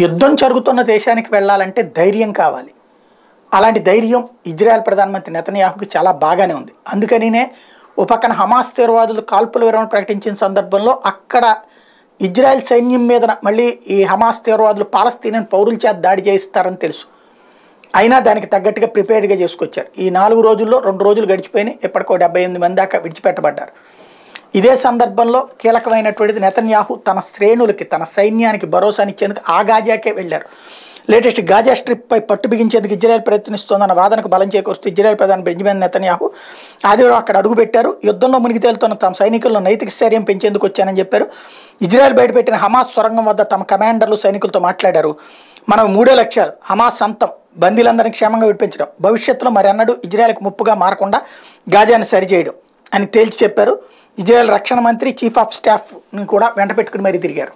యుద్ధం జరుగుతున్న దేశానికి వెళ్ళాలంటే ధైర్యం కావాలి. అలాంటి ధైర్యం ఇజ్రాయెల్ ప్రధానమంత్రి నెతన్యాహుకి చాలా బాగానే ఉంది. అందుకనినే ఓ పక్కన హమాస్ తీవ్రవాదులు కాల్పుల విరమణ ప్రకటించిన సందర్భంలో అక్కడ ఇజ్రాయెల్ సైన్యం మీద మళ్ళీ ఈ హమాస్ తీవ్రవాదులు పాలస్తీనియన్ పౌరుల చేత దాడి చేయిస్తారని తెలుసు. అయినా దానికి తగ్గట్టుగా ప్రిపేర్డ్గా చేసుకొచ్చారు. ఈ నాలుగు రోజుల్లో రెండు రోజులు గడిచిపోయినాయి. ఇప్పటికో డెబ్బై ఎనిమిది మంది దాకా విడిచిపెట్టబడ్డారు. ఇదే సందర్భంలో కీలకమైనటువంటిది నెతన్యాహు తన శ్రేణులకి తన సైన్యానికి భరోసానిచ్చేందుకు ఆ గాజాకే వెళ్ళారు. లేటెస్ట్ గాజా స్ట్రిప్పై పట్టు బిగించేందుకు ఇజ్రాయెల్ ప్రయత్నిస్తోందన్న వాదనకు బలం చేకూరుస్తూ ఇజ్రాయెల్ ప్రధాని బెంజమిన్ నెతన్యాహు ఆదివారం అక్కడ అడుగుపెట్టారు. యుద్ధంలో మునిగి తేలుతున్న తమ సైనికులను నైతిక స్థైర్యం పెంచేందుకు వచ్చానని చెప్పారు. ఇజ్రాయెల్ బయటపెట్టిన హమాస్ సొరంగం వద్ద తమ కమాండర్లు సైనికులతో మాట్లాడారు. మనం మూడే లక్ష్యాలు హమాస్ అంతం బందీలందరినీ క్షేమంగా విడిపించడం. భవిష్యత్తులో మరి అన్నడు ఇజ్రాయెల్కి ముప్పుగా మారకుండా గాజాని సరిచేయడం. అని తేల్చి చెప్పారు. ఇజ్రాయెల్ రక్షణ మంత్రి చీఫ్ ఆఫ్ స్టాఫ్ని కూడా వెంట పెట్టుకుని మరీ తిరిగారు.